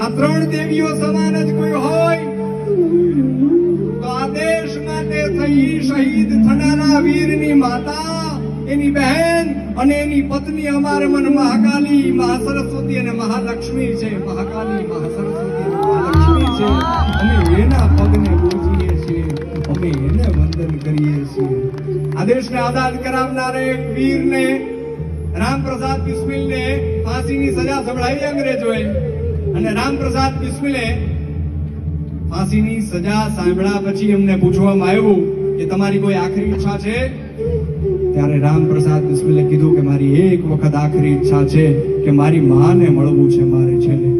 આ ત્રણ દેવીઓ સમાન જ કોઈ હોય? તો આ દેશ માટે થઈ શહીદ થનારા વીરની માતા, એની બહેન અને એની પત્ની અમારે મન મહાકાલી, મહાસરસ્વતી અને મહાલક્ષ્મી છે. મહાકાલી, મહાસરસ્વતી મહાલક્ષ્મી છે. અમે એના પગને પૂજીએ છીએ. અમે એને વંદન કરીએ છીએ. આ દેશને આઝાદ કરાવનારે વીરને, રામપ્રસાદ બિસ્મિલને ફાંસીની સજા સંભળાવી અંગ્રેજોએ અને રામપ્રસાદ બિસ્મિલે ફાંસીની સજા સાંભળ્યા પછી એમને પૂછવામાં આવ્યું કે તમારી કોઈ આખરી ઈચ્છા છે? ત્યારે રામપ્રસાદ બિસ્મિલે કીધું કે મારી એક વખત આખરી ઈચ્છા છે કે મારી માને મળવું છે મારે છેલ્લે.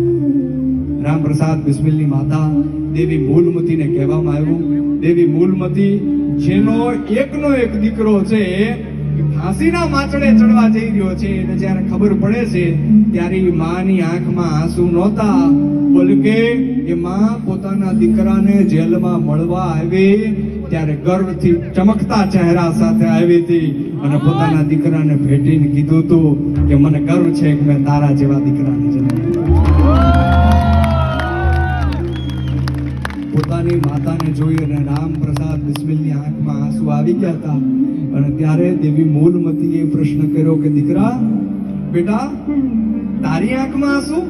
રામપ્રસાદ બિસ્મિલની માતા દેવી મૂલમતીને કહેવામાં આવ્યું, દેવી મૂલમતી, જેનો એકનો એક દીકરો છે એ ફાંસીના માચડે ચડવા જઈ રહ્યો છે એને જ્યારે ખબર પડે છે ત્યારે એ માની આંખમાં આંસુ નહોતા. બલકે એ માં પોતાના દીકરાને જેલમાં મળવા આવી ત્યારે ગર્વથી ચમકતા ચહેરા સાથે આવી હતી અને પોતાના દીકરાને ભેટીને કીધું હતું કે, મને ગર્વ છે કે મેં તારા જેવા દીકરાને જન્મ પોતાની માતાને જોઈ અને રામપ્રસાદ બિસ્મિલની આંખમાં આંસુ આવી ગયા હતા. અને ત્યારે દેવી મૂલમતીએ પ્રશ્ન કર્યો કે, દીકરા, બેટા, તારી આંખમાં આંસુ?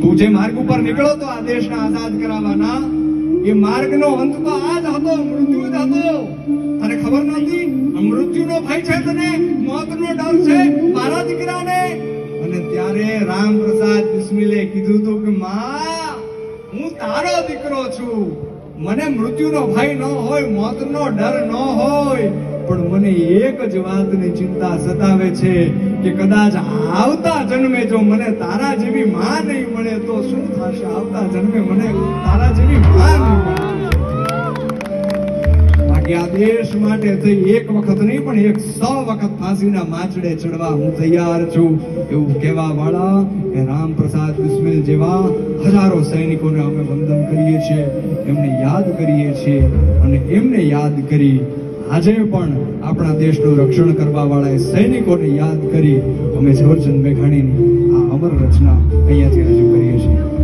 તું જે માર્ગ ઉપર નીકળો તો આ દેશને આઝાદ કરાવવાના. એ માર્ગનો અંત તો આ જ હતો, મૃત્યુ જ હતો. તને ખબર નહોતી? મૃત્યુનો ભય છે તને? મોતનો ડર છે? મારા દીકરાને? અને ત્યારે રામ પ્રસાદ બિસ્મિલે કીધું હતું કે, માં હું તારો દીકરો છું. મને મૃત્યુનો ભય ન હોય, મોતનો ડર ન હોય, પણ મને એક જ વાતની ચિંતા સતાવે છે કે કદાચ આવતા જન્મે જો મને તારા જેવી માં નહીં મળે, તો શું થશે? આવતા જન્મે મને તારા જેવી માં નહીં મળે. આ દેશ માટે થઈ એક વખત નહીં, પણ એક સો વખત ફાંસીના માચડે ચડવા હું તૈયાર છું. એવું કહેવા કે રામપ્રસાદ બિસ્મિલ જેવા હજારો સૈનિકોને અમે વંદન કરીએ છીએ, એમને યાદ કરીએ છીએ અને એમને યાદ કરી આજે પણ આપણા દેશનું રક્ષણ કરવા વાળા સૈનિકોને યાદ કરી અમે ઝવેરચંદ મેઘાણીની આ અમર રચના અહીંયાથી રજૂ કરીએ છીએ.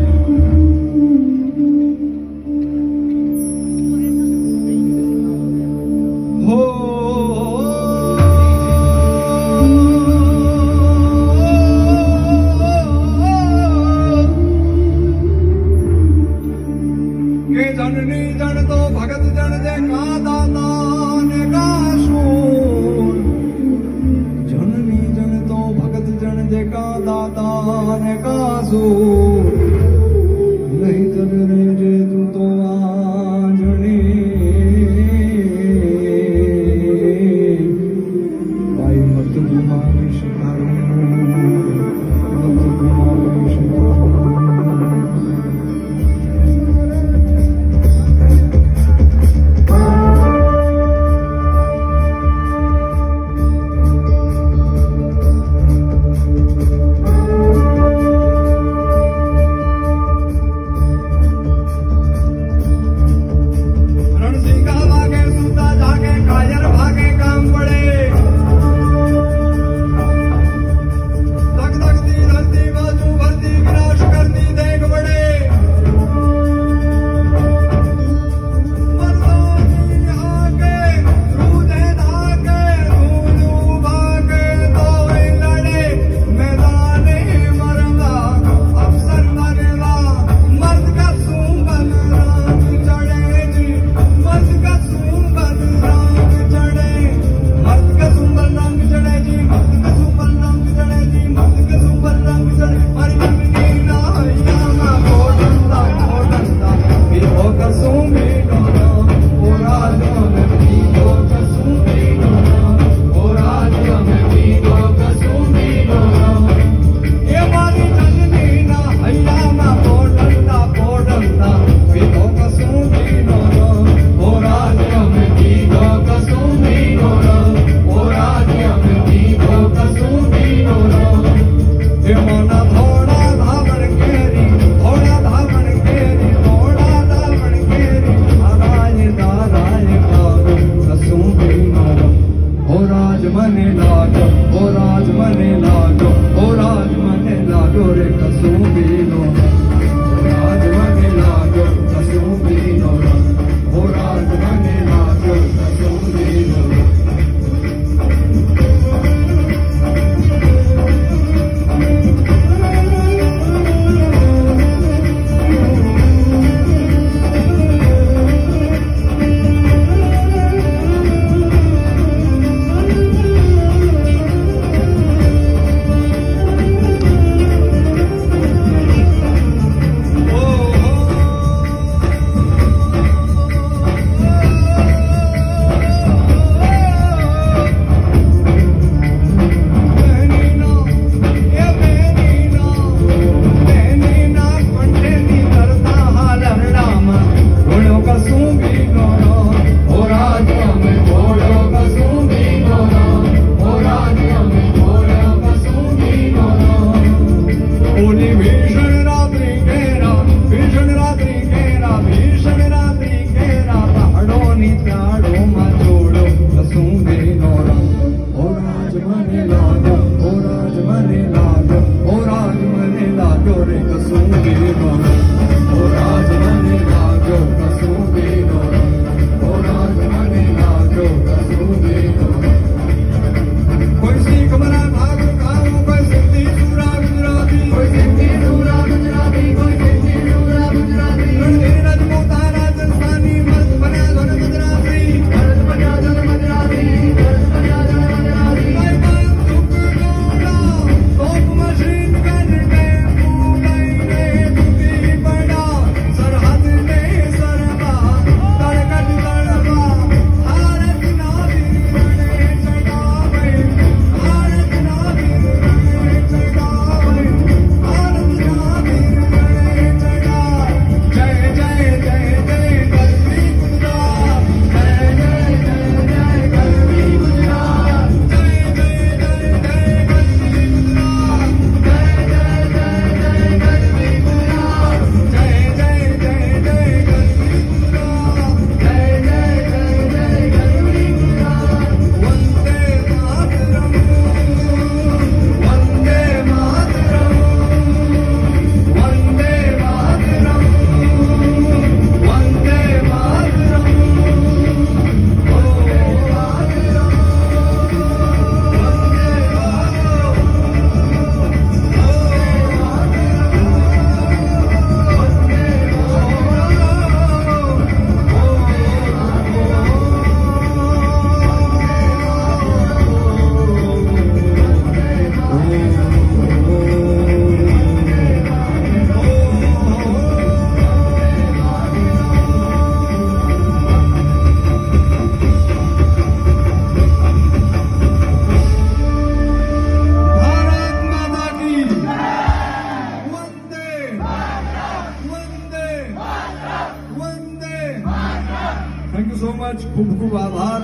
ખૂબ આભાર.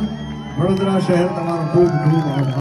વડોદરા શહેર તમારો ખૂબ ખૂબ આભાર.